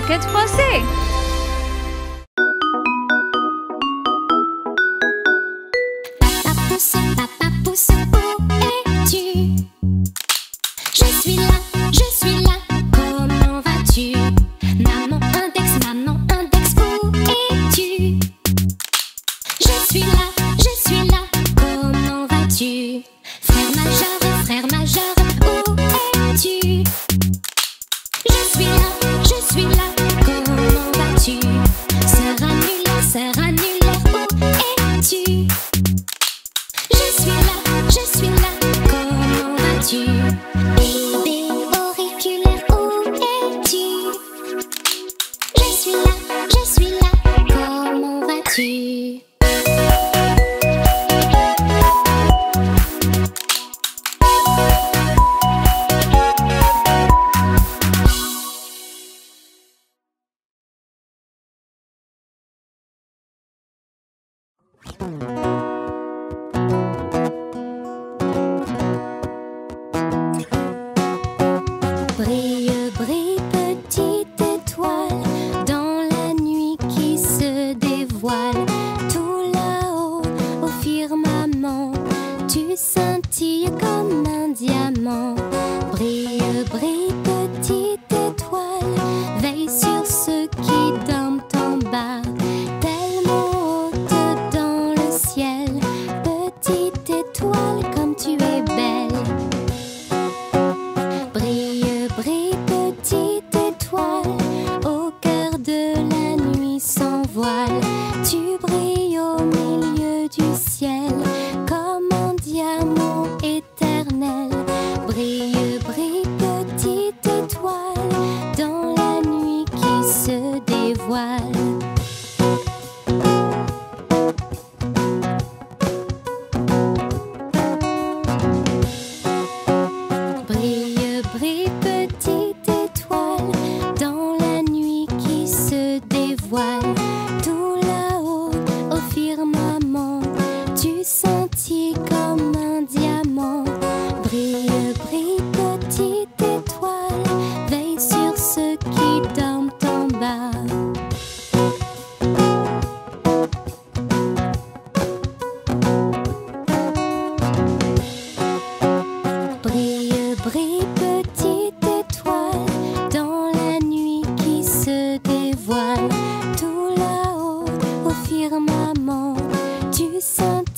bucket for sale.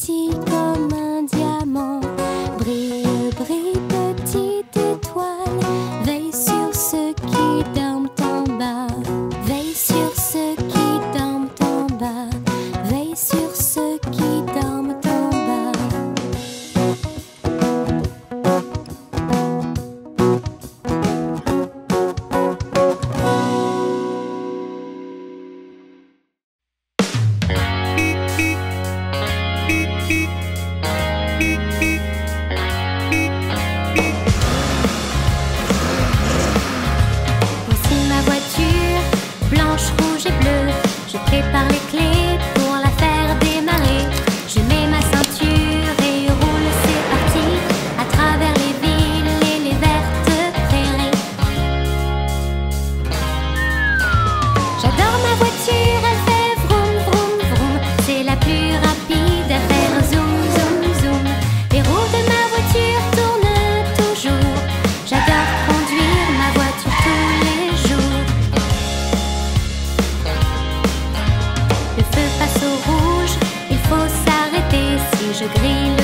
musique. Par les clés pour la faire démarrer. Je mets ma ceinture et roule, c'est parti. À travers les villes et les vertes prairies. J'adore ma voiture. the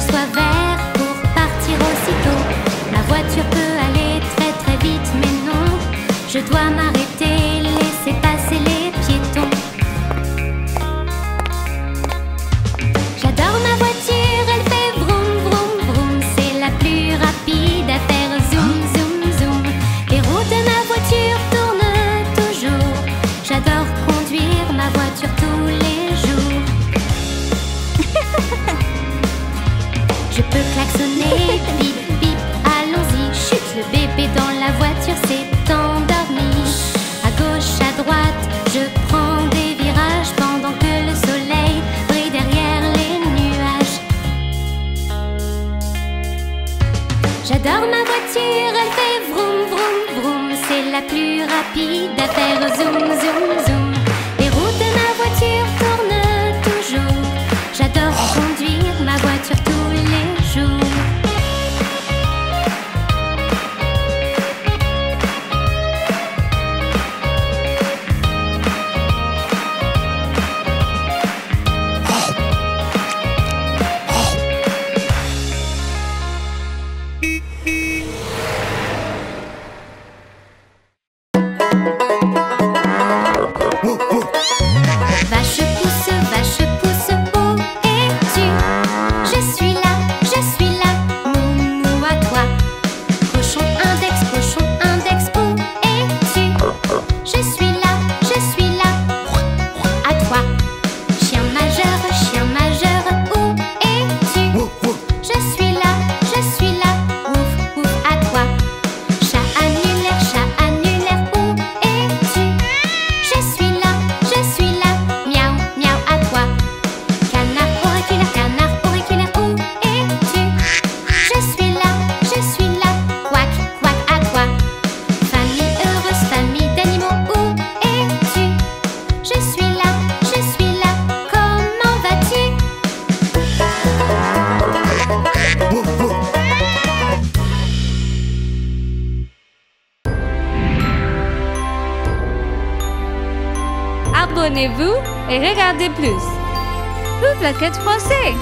soit vert pour partir aussitôt. Ma voiture peut aller très très vite, mais non, je dois m'arrêter. Zoom. Abonnez-vous et regardez plus. Toute la quête français